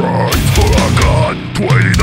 Rise for a God, 29